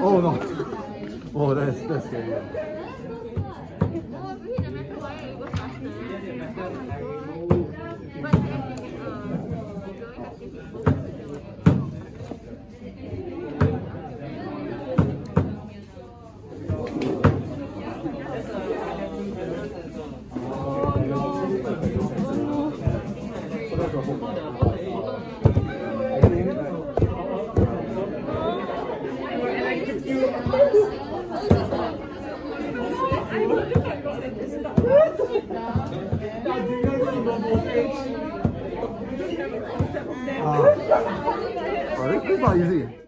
oh no. Oh, that's, that's scary. Ah. This is not easy.